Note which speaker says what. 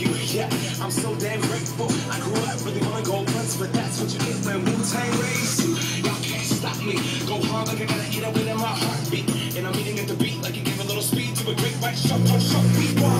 Speaker 1: you. Yeah, I'm so damn grateful. I grew up really wanna go once, but that's what you get when Wu Tang raised you. Y'all can't stop me. Go hard like I gotta eat away in my heartbeat, and I'm eating at the beat like it gave a little speed to a great white shark, shark, shark, beat.